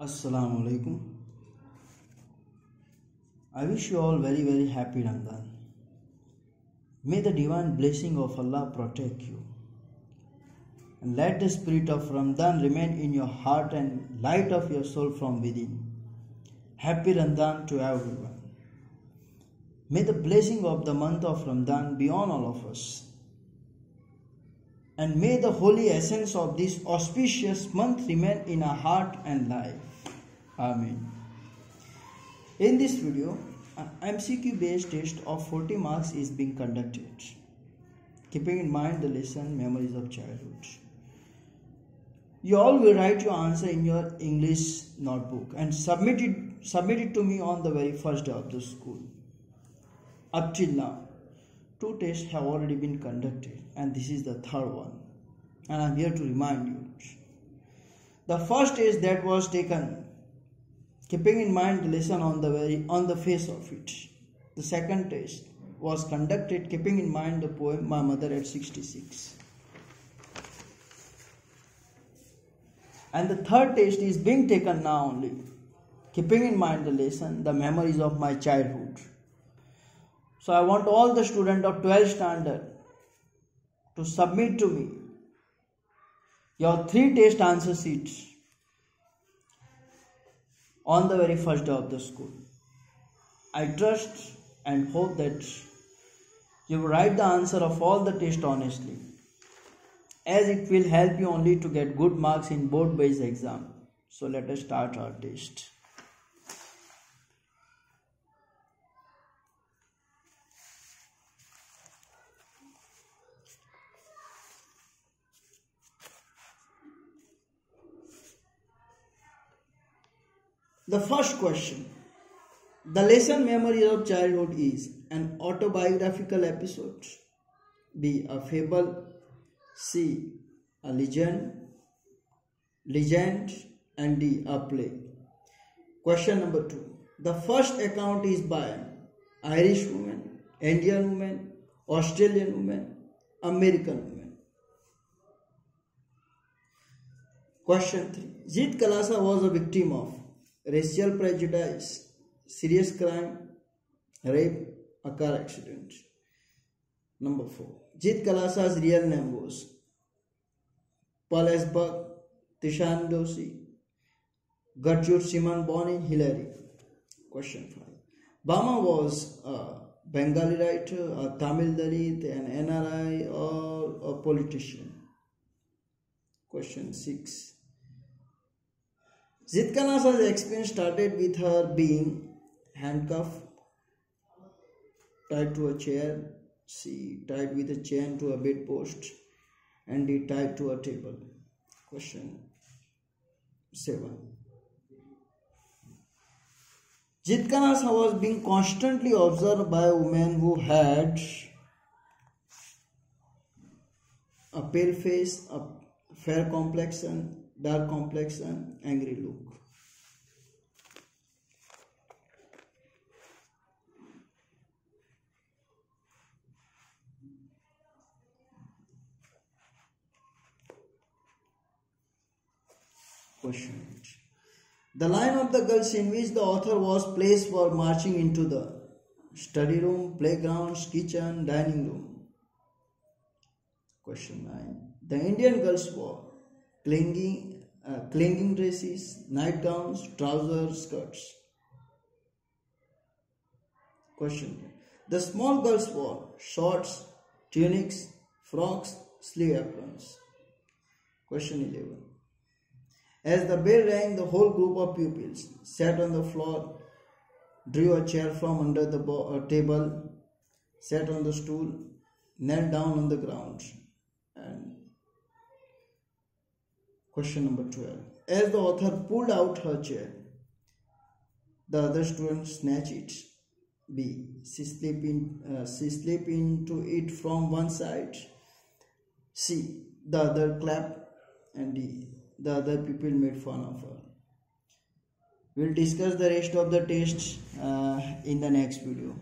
Assalamu alaikum. I wish you all very very happy Ramadan. May the divine blessing of Allah protect you. And let the spirit of Ramadan remain in your heart and light of your soul from within. Happy Ramadan to everyone. May the blessing of the month of Ramadan be on all of us. And may the holy essence of this auspicious month remain in our heart and life. Amen. In this video, MCQ based test of 40 marks is being conducted, keeping in mind the lesson Memories of Childhood. You all will write your answer in your English notebook and submit it, submit it to me on the very first day of the school. Up till now, two tests have already been conducted, and this is the third one. And I'm here to remind you. The first test that was taken, keeping in mind the lesson on the very on the face of it. The second test was conducted keeping in mind the poem My Mother at 66. And the third test is being taken now only, keeping in mind the lesson, the memories of my childhood. So I want all the students of 12th standard to submit to me your three test answer sheets on the very first day of the school. I trust and hope that you write the answer of all the tests honestly as it will help you only to get good marks in board based exam. So let us start our test. The first question The lesson memory of childhood is an autobiographical episode, B. A fable, C. A legend, legend, and D. A play. Question number two The first account is by Irish woman, Indian woman, Australian woman, American woman. Question 3 Zitkala-Sa was a victim of racial prejudice, serious crime, rape, a car accident. Number 4. Zitkala-Sa's real name was Paul Esbach, Tishani Doshi, Gertrude Simmons born in Hillary. Question 5. Bama was a Bengali writer, a Tamil Dalit, an NRI, or a politician. Question 6. Zitkala-Sa's experience started with her being handcuffed, tied to a chair, C. Tied with a chain to a bedpost, and D. Tied to a table. Question 7. Zitkala-Sa was being constantly observed by a woman who had a pale face, a fair complexion, dark complexion, angry look. Question. The line of the girls in which the author was placed were marching into the study room, playgrounds, kitchen, dining room. Question 9. The Indian girls wore clinging, uh, clinging dresses, nightgowns, trousers, skirts. Question. The small girls wore shorts, tunics, frocks, sleeve aprons. Question 11. As the bell rang, the whole group of pupils sat on the floor, drew a chair from under the uh, table, sat on the stool, knelt down on the ground, and Question number 12. As the author pulled out her chair, the other student snatched it. B. She slipped, in, uh, she slipped into it from one side. C. The other clapped. And D. The other people made fun of her. We'll discuss the rest of the test uh, in the next video.